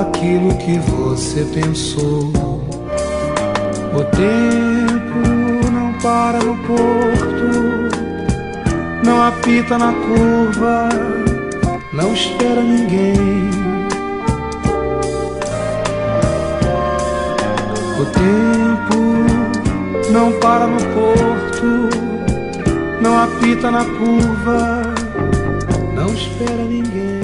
aquilo que você pensou. O tempo não para no porto, não apita na curva, não espera ninguém. O tempo não para no porto, não apita na curva, não espera ninguém.